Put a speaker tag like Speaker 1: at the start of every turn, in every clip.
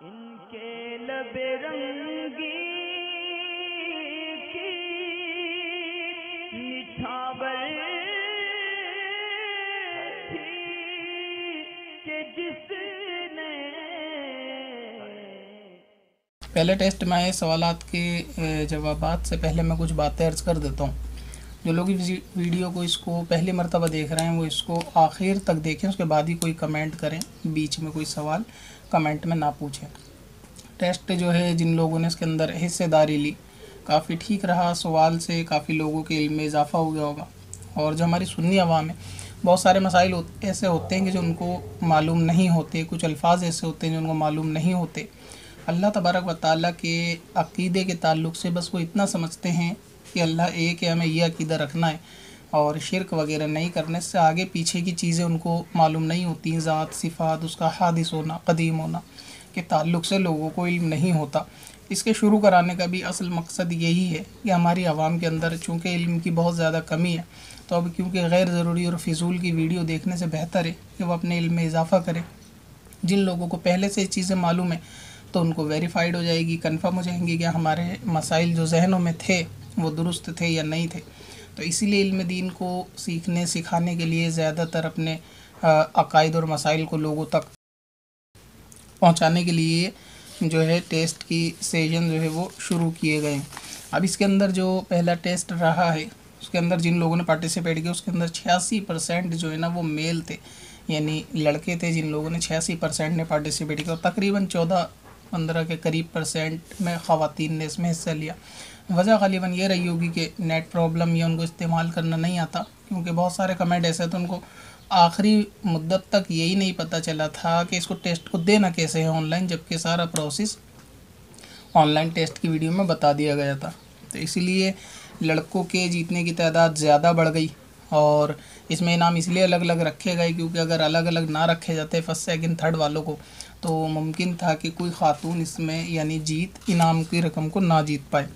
Speaker 1: इनके लबे रंगी की कि जिसने
Speaker 2: पहले टेस्ट में आए सवालात के जवाबात से पहले मैं कुछ बातें अर्ज़ कर देता हूँ। जो लोग इस वीडियो को इसको पहली मरतबा देख रहे हैं, वो इसको आखिर तक देखें, उसके बाद ही कोई कमेंट करें, बीच में कोई सवाल कमेंट में ना पूछें। टेस्ट जो है, जिन लोगों ने इसके अंदर हिस्सेदारी ली, काफ़ी ठीक रहा सवाल से, काफ़ी लोगों के इल्म में इजाफ़ा हो गया होगा। और जो हमारी सुन्नी आवाम है, बहुत सारे मसाइल ऐसे होते हैं कि जो उनको मालूम नहीं होते, कुछ अल्फाज ऐसे होते हैं जो उनको मालूम नहीं होते। अल्लाह तबारक व के अक़ीदे के ताल्लुक से बस वो इतना समझते हैं कि अल्लाह एक है, हमें यह अकीदा रखना है। और शिरक वगैरह नहीं करने से आगे पीछे की चीज़ें उनको मालूम नहीं होती ज़ात, सिफ़ात, उसका हादिस होना, कदीम होना, के ताल्लुक से लोगों को इल्म नहीं होता। इसके शुरू कराने का भी असल मकसद यही है कि हमारी आवाम के अंदर, चूँकि इल्म की बहुत ज़्यादा कमी है तो अब क्योंकि गैर ज़रूरी और फिजूल की वीडियो देखने से बेहतर है कि वह अपने इल्म में इजाफ़ा करें। जिन लोगों को पहले से चीज़ें मालूम है तो उनको वेरीफाइड हो जाएगी, कन्फर्म हो जाएँगी कि हमारे मसाइल जो जहनों में थे वो दुरुस्त थे या नहीं थे। तो इसीलिए इल्म दीन को सीखने, सिखाने के लिए ज़्यादातर अपने अकायद और मसाइल को लोगों तक पहुँचाने के लिए जो है टेस्ट की सेशन जो है वो शुरू किए गए अब इसके अंदर जो पहला टेस्ट रहा है, उसके अंदर जिन लोगों ने पार्टिसिपेट किया, उसके अंदर छियासी परसेंट जो है ना वो मेल थे। यानी लड़के थे जिन लोगों ने छियासी परसेंट ने पार्टिसिपेट किया और तकरीबन चौदह, पंद्रह के करीब परसेंट में ख़वान ने इसमें हिस्सा लिया। वजह गालिबा ये रही होगी कि नेट प्रॉब्लम या उनको इस्तेमाल करना नहीं आता, क्योंकि बहुत सारे कमेंट ऐसे तो उनको आखिरी मुद्दत तक यही नहीं पता चला था कि इसको टेस्ट को देना कैसे है ऑनलाइन जबकि सारा प्रोसेस ऑनलाइन टेस्ट की वीडियो में बता दिया गया था। तो इसीलिए लड़कों के जीतने की तादाद ज़्यादा बढ़ गई और इसमें इनाम इसलिए अलग अलग रखे गए क्योंकि अगर अलग अलग ना रखे जाते फ़र्स्ट सेकंड थर्ड वालों को तो मुमकिन था कि कोई ख़ातून इसमें यानी जीत इनाम की रकम को ना जीत पाए।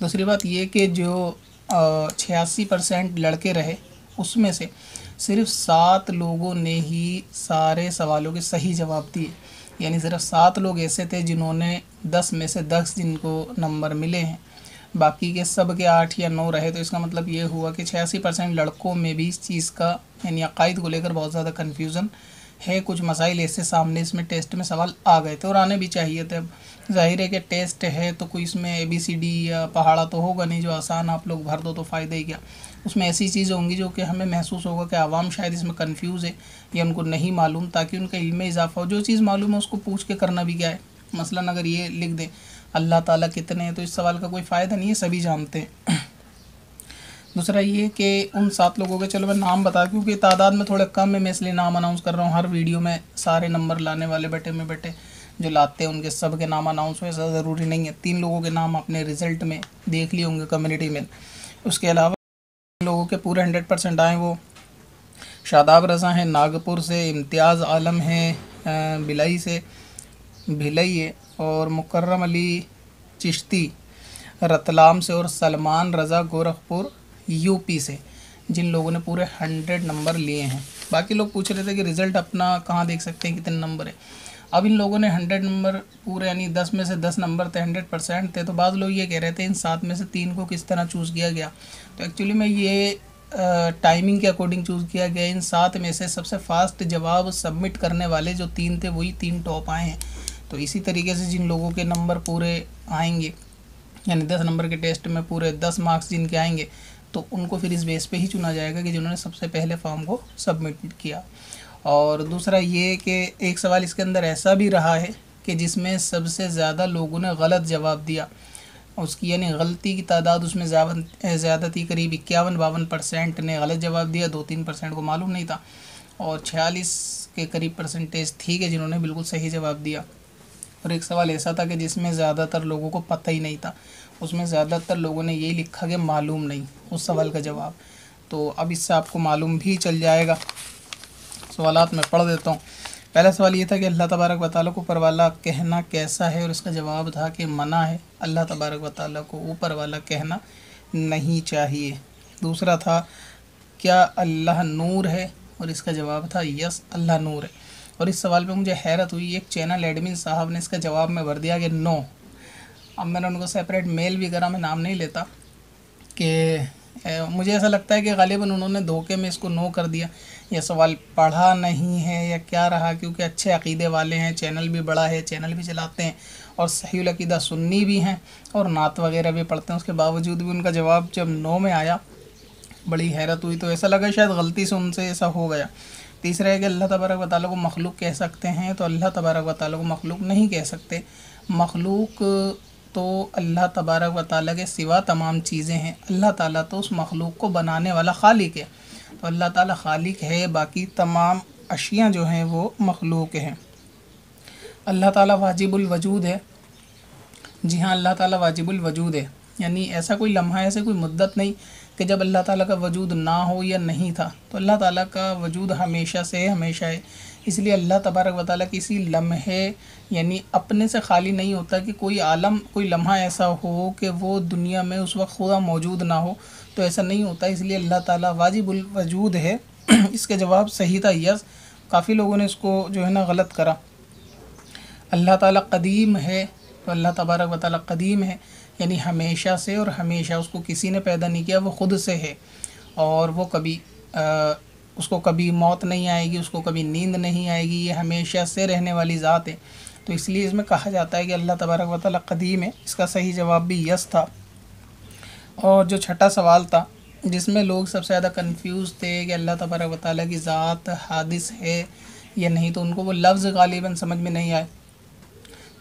Speaker 2: दूसरी बात ये कि जो छियासी परसेंट लड़के रहे, उसमें से सिर्फ़ सात लोगों ने ही सारे सवालों के सही जवाब दिए। यानी सिर्फ़ सात लोग ऐसे थे जिन्होंने दस में से दस जिनको नंबर मिले हैं। बाकी के सब के आठ या नौ रहे तो इसका मतलब ये हुआ कि छियासी परसेंट लड़कों में भी इस चीज़ का, यानी अकायद को लेकर बहुत ज़्यादा कन्फ्यूज़न है, कुछ मसाइल ऐसे सामने इसमें टेस्ट में सवाल आ गए थे और आने भी चाहिए थे। अब ज़ाहिर है कि टेस्ट है तो कोई इसमें ए बी सी डी या पहाड़ा तो होगा नहीं, जो आसान आप लोग भर दो तो फ़ायदा ही क्या? उसमें ऐसी चीज़ें होंगी जो कि हमें महसूस होगा कि आवाम शायद इसमें कन्फ्यूज़ है या उनको नहीं मालूम, ताकि उनका इल्म इजाफा हो। जो चीज़ मालूम है उसको पूछ के करना भी क्या है? मसला अगर ये लिख दें, अल्लाह ताला कितने हैं तो इस सवाल का कोई फ़ायदा नहीं है, सभी जानते हैं। दूसरा ये कि उन सात लोगों के, चलो मैं नाम बता, क्योंकि तादाद में थोड़े कम है, मैं इसलिए नाम अनाउंस कर रहा हूँ। हर वीडियो में सारे नंबर लाने वाले बैठे में बैठे, जो लाते हैं, उनके सब के नाम अनाउंस हो ऐसा ज़रूरी नहीं है। तीन लोगों के नाम अपने रिज़ल्ट में देख लिए होंगे कम्युनिटी में। उसके अलावा लोगों के पूरे हंड्रेड परसेंट आए वो। शादाब रज़ा हैं, नागपुर से, इम्तियाज़ आलम है भिलाई से, भिलई है, और मुकर्रम अली चिश्ती, रतलाम से, और सलमान रज़ा गोरखपुर यूपी से, जिन लोगों ने पूरे हंड्रेड नंबर लिए हैं। बाकी लोग पूछ रहे थे कि रिज़ल्ट अपना कहाँ देख सकते हैं, कितने नंबर है। अब इन लोगों ने हंड्रेड नंबर पूरे, यानी दस में से दस नंबर थे, हंड्रेड परसेंट थे तो बाद लोग ये कह रहे थे इन सात में से तीन को किस तरह चूज़ किया गया। तो एक्चुअली में ये टाइमिंग के अकॉर्डिंग चूज़ किया गया, इन सात में से सबसे फास्ट जवाब सबमिट करने वाले जो तीन थे, वही तीन टॉप आए हैं। तो इसी तरीके से जिन लोगों के नंबर पूरे आएँगे, यानी दस नंबर के टेस्ट में पूरे दस मार्क्स जिनके आएँगे तो उनको फिर इस बेस पे ही चुना जाएगा कि जिन्होंने सबसे पहले फॉर्म को सबमिट किया। और दूसरा ये कि एक सवाल इसके अंदर ऐसा भी रहा है कि जिसमें सबसे ज़्यादा लोगों ने गलत जवाब दिया। उसकी यानी गलती की तादाद उसमें ज़्यादा थी, करीब इक्यावन बावन परसेंट ने गलत जवाब दिया, दो तीन परसेंट को मालूम नहीं था। और छियालीस के करीब परसेंटेज थी कि जिन्होंने बिल्कुल सही जवाब दिया। और एक सवाल ऐसा था कि जिसमें ज़्यादातर लोगों को पता ही नहीं था। उसमें ज़्यादातर लोगों ने यही लिखा कि मालूम नहीं, उस सवाल का जवाब। तो अब इससे आपको मालूम भी चल जाएगा। सवालत मैं पढ़ देता हूँ। पहला सवाल ये था कि अल्लाह तबारक वाली को ऊपर वाला कहना कैसा है? और इसका जवाब था कि मना है। अल्लाह तबारक वाली को ऊपर वाला कहना नहीं चाहिए। दूसरा था, क्या अल्लाह नूर है? और इसका जवाब था, यस, अल्लाह नूर है। और इस सवाल पे मुझे हैरत हुई। एक चैनल एडमिन साहब ने इसका जवाब में भर दिया कि नो। अब मैंने उनको सेपरेट मेल भी करा मैं नाम नहीं लेता कि मुझे ऐसा लगता है कि गालिबा उन्होंने धोखे में इसको नो कर दिया। यह सवाल पढ़ा नहीं है या क्या रहा? क्योंकि अच्छे अकीदे वाले हैं, चैनल भी बड़ा है, चैनल भी चलाते हैं और सही अकीदा सुन्नी भी हैं और नात वगैरह भी पढ़ते हैं। उसके बावजूद भी उनका जवाब जब नो में आया, बड़ी हैरत हुई तो ऐसा लगा शायद गलती से उनसे ऐसा हो गया। तीसरा है कि अल्लाह तबारक वाली को मखलूक कह सकते हैं तो अल्लाह तबारक वाली को मखलूक नहीं कह सकते। मखलूक तो अल्लाह तबारक व के सिवा तमाम चीज़ें हैं। अल्लाह ताला तो उस मखलूक को बनाने वाला खालिक है। तो अल्लाह ताला खालिक है, बाकी तमाम अशियाँ जो हैं वो मखलूक हैं। अल्लाह ताला वाजिबुल वजूद है। जी हाँ अल्लाह ताला वाजिबुल वजूद है। यानी ऐसा कोई लम्हा, ऐसे कोई मुद्दत नहीं कि जब अल्लाह ताला का वजूद ना हो या नहीं था। तो अल्लाह ताला का वजूद हमेशा से हमेशा है। इसलिए अल्लाह तबारक व किसी लम्हे यानी अपने से खाली नहीं होता कि कोई आलम कोई लम्हा ऐसा हो कि वो दुनिया में उस वक्त खुदा मौजूद ना हो तो ऐसा नहीं होता। इसलिए अल्लाह ताला वाजिबुल वजूद है। इसके जवाब सही था यस। काफ़ी लोगों ने इसको जो है ना गलत करा। अल्लाह ताला कदीम है तो अल्लाह तबारक व कदीम है। यानी हमेशा से और हमेशा उसको किसी ने पैदा नहीं किया वो ख़ुद से है। और वो कभी आ, उसको कभी मौत नहीं आएगी, उसको कभी नींद नहीं आएगी, ये हमेशा से रहने वाली ज़ात है। तो इसलिए इसमें कहा जाता है कि अल्लाह तबारक व कदीम है। इसका सही जवाब भी यस था। और जो छठा सवाल था, जिसमें लोग सबसे ज़्यादा कंफ्यूज थे कि अल्लाह तबारक व की ज़ात हादिस है या नहीं तो उनको वो लफ्ज़ गालिबा समझ में नहीं आए।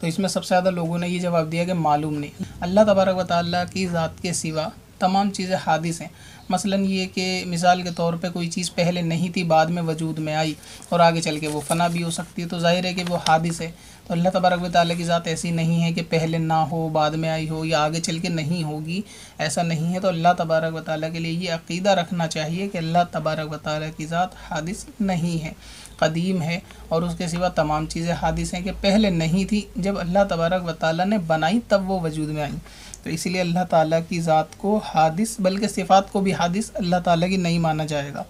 Speaker 2: तो इसमें सबसे ज़्यादा लोगों ने ये जवाब दिया कि मालूम नहीं। अल्लाह तबारक व की ज़ात के सिवा तमाम चीज़ें हादिस हैं। मसलन ये कि मिसाल के तौर पे कोई चीज़ पहले नहीं थी, बाद में वजूद में आई और आगे चल के वो फ़ना भी हो सकती है। तो ज़ाहिर है कि वो हादिस है। तो अल्लाह तबारक व की ज़ात ऐसी नहीं है कि पहले ना हो, बाद में आई हो या आगे चल के नहीं होगी। ऐसा नहीं है। तो अल्लाह तबारक व के लिए ये अकीदा रखना चाहिए कि अल्लाह तबारक व की ज़ात हादिस नहीं है, कदीम है और उसके सिवा तमाम चीज़ें हादिस हैं कि पहले नहीं थी। जब अल्लाह तबारक व ने बनाई, तब वो वजूद में आई। तो इसीलिए अल्लाह ताला की ज़ात को हादिस, बल्कि सिफ़ात को भी हादिस अल्लाह ताला की नहीं माना जाएगा।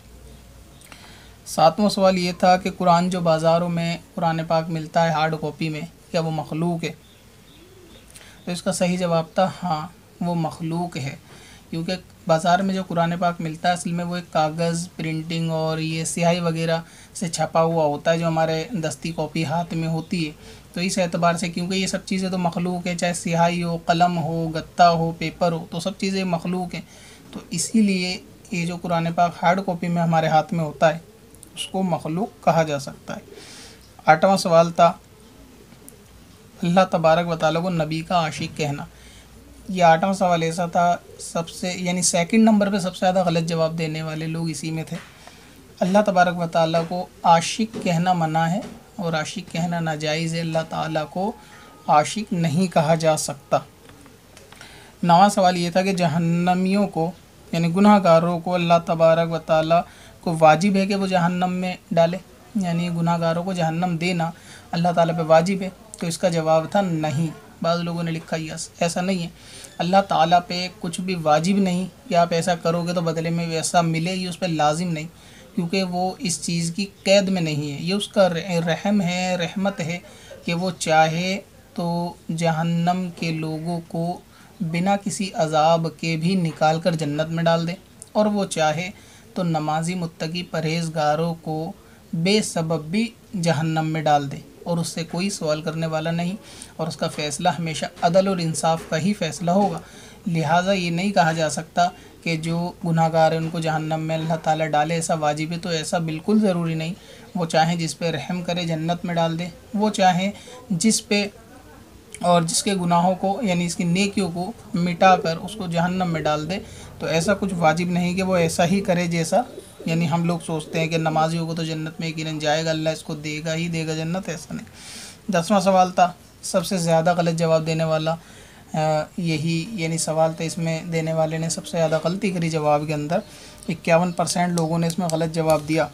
Speaker 2: सातवां सवाल ये था कि कुरान जो बाज़ारों में कुरान पाक मिलता है हार्ड कॉपी में, क्या वो मखलूक है? तो इसका सही जवाब था हाँ वो मखलूक है। क्योंकि बाज़ार में जो कुरान पाक मिलता है, असल में वो एक कागज़ प्रिंटिंग और ये स्याही वगैरह से छपा हुआ होता है, जो हमारे दस्ती कॉपी हाथ में होती है। तो इस एतबार से क्योंकि ये सब चीज़ें तो मखलूक है, चाहे स्याही हो, कलम हो, गत्ता हो, पेपर हो तो सब चीज़ें मखलूक हैं। तो इसीलिए ये जो कुरान पाक हार्ड कॉपी में हमारे हाथ में होता है, उसको मखलूक कहा जा सकता है। आठवां सवाल था, अल्लाह तबारक वाली को नबी का आशिक कहना। ये आठवां सवाल ऐसा था, सबसे, यानी सेकंड नंबर पे सबसे ज़्यादा गलत जवाब देने वाले लोग इसी में थे। अल्लाह तबारक व ताली को आशिक कहना मना है और आशिक कहना नाजायज़ है, अल्लाह ताला को आशिक नहीं कहा जा सकता। नवा सवाल ये था कि जहन्नमियों को, यानी गुनाहगारों को अल्लाह तबारक व ताली को वाजिब है कि वो जहन्नम में डाले? यानी गुनाहगारों को जहन्नम देना अल्लाह ताला पे वाजिब है? तो इसका जवाब था नहीं। बाद लोगों ने लिखा, यस, ऐसा नहीं है। अल्लाह ताला पे कुछ भी वाजिब नहीं, कि आप ऐसा करोगे तो बदले में वैसा मिले, ये उस पर लाजिम नहीं, क्योंकि वो इस चीज़ की कैद में नहीं है। ये उसका रहम है, रहमत है कि वो चाहे तो जहन्नम के लोगों को बिना किसी अजाब के भी निकाल कर जन्नत में डाल दे, और वो चाहे तो नमाजी मुत्तकी परहेज़गारों को बेसबब भी जहन्नम में डाल दे। और उससे कोई सवाल करने वाला नहीं और उसका फ़ैसला हमेशा अदल और इंसाफ का ही फ़ैसला होगा। लिहाजा ये नहीं कहा जा सकता कि जो गुनाहगार है उनको जहन्नम में अल्लाह ताला डाले, ऐसा वाजिब है तो ऐसा बिल्कुल ज़रूरी नहीं। वो चाहे जिस पे रहम करे, जन्नत में डाल दे। वो चाहे जिस पे और जिसके गुनाहों को, यानी इसकी नेकियों को मिटा कर उसको जहन्नम में डाल दे। तो ऐसा कुछ वाजिब नहीं कि वो ऐसा ही करे जैसा यानी हम लोग सोचते हैं कि नमाजियों को तो जन्नत में यकीन जाएगा, अल्लाह इसको देगा ही देगा जन्नत, ऐसा नहीं। दसवां सवाल था, सबसे ज़्यादा गलत जवाब देने वाला यही, यानी सवाल था इसमें देने वाले ने सबसे ज़्यादा गलती करी जवाब के अंदर। इक्यावन परसेंट लोगों ने इसमें गलत जवाब दिया।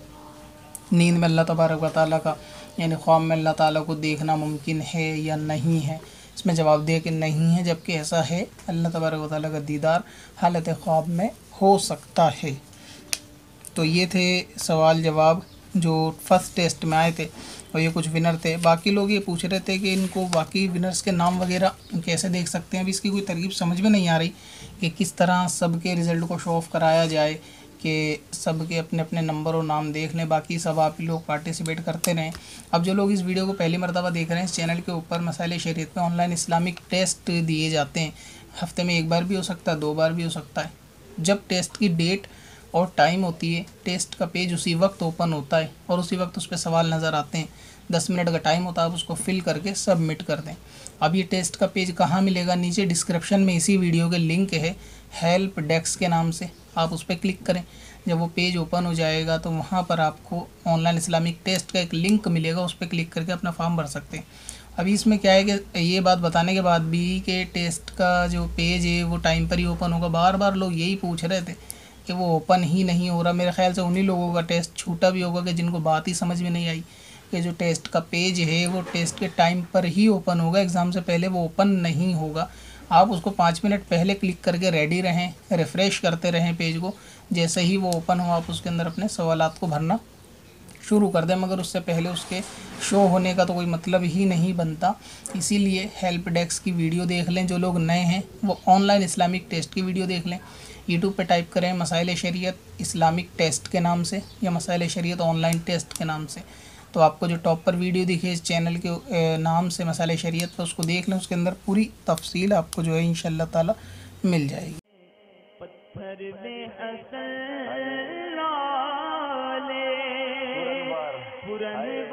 Speaker 2: नींद में अल्लाह तबारक वाली का, यानी ख्वाब में अल्लाह ताला को देखना मुमकिन है या नहीं है? इसमें जवाब दिया कि नहीं है, जबकि ऐसा है, अल्लाह तबारक वाली का दीदार हालत ख्वाब में हो सकता है। तो ये थे सवाल जवाब जो फ़र्स्ट टेस्ट में आए थे और ये कुछ विनर थे। बाकी लोग ये पूछ रहे थे कि इनको बाकी विनर्स के नाम वगैरह कैसे देख सकते हैं? अभी इसकी कोई तरकीब समझ में नहीं आ रही कि किस तरह सबके रिज़ल्ट को शो ऑफ़ कराया जाए कि सबके अपने अपने नंबर और नाम देख लें। बाकी सब आप लोग पार्टिसिपेट करते रहें। अब जो लोग इस वीडियो को पहली मरतबा देख रहे हैं, इस चैनल के ऊपर मसाले शरीत में ऑनलाइन इस्लामिक टेस्ट दिए जाते हैं। हफ़्ते में एक बार भी हो सकता है, दो बार भी हो सकता है। जब टेस्ट की डेट और टाइम होती है। टेस्ट का पेज उसी वक्त ओपन होता है और उसी वक्त उस पर सवाल नज़र आते हैं। दस मिनट का टाइम होता है, आप उसको फिल करके सबमिट कर दें। अब ये टेस्ट का पेज कहाँ मिलेगा? नीचे डिस्क्रिप्शन में इसी वीडियो के लिंक है हेल्प डेस्क के नाम से। आप उस पर क्लिक करें। जब वो पेज ओपन हो जाएगा तो वहाँ पर आपको ऑनलाइन इस्लामिक टेस्ट का एक लिंक मिलेगा, उस पर क्लिक करके अपना फॉर्म भर सकते हैं। अभी इसमें क्या है कि ये बात बताने के बाद भी कि टेस्ट का जो पेज है, वो टाइम पर ही ओपन होगा। बार बार लोग यही पूछ रहे थे कि वो ओपन ही नहीं हो रहा। मेरे ख्याल से उन्हीं लोगों का टेस्ट छूटा भी होगा कि जिनको बात ही समझ में नहीं आई कि जो टेस्ट का पेज है, वो टेस्ट के टाइम पर ही ओपन होगा। एग्ज़ाम से पहले वो ओपन नहीं होगा। आप उसको पाँच मिनट पहले क्लिक करके रेडी रहें, रिफ़्रेश करते रहें पेज को। जैसे ही वो ओपन हो, आप उसके अंदर अपने सवाल को भरना शुरू कर दें। मगर उससे पहले उसके शो होने का तो कोई मतलब ही नहीं बनता। इसीलिए हेल्प डेस्क की वीडियो देख लें। जो लोग नए हैं, वो ऑनलाइन इस्लामिक टेस्ट की वीडियो देख लें। यूट्यूब पे टाइप करें मसाइल शरीयत इस्लामिक टेस्ट के नाम से या मसाइल शरीयत ऑनलाइन टेस्ट के नाम से। तो आपको जो टॉप पर वीडियो दिखे इस चैनल के नाम से मसाले शरीयत पर उसको देख लें उसके अंदर पूरी तफसील आपको जो है इन ताला मिल जाएगी। पत्थर में पुरनवार।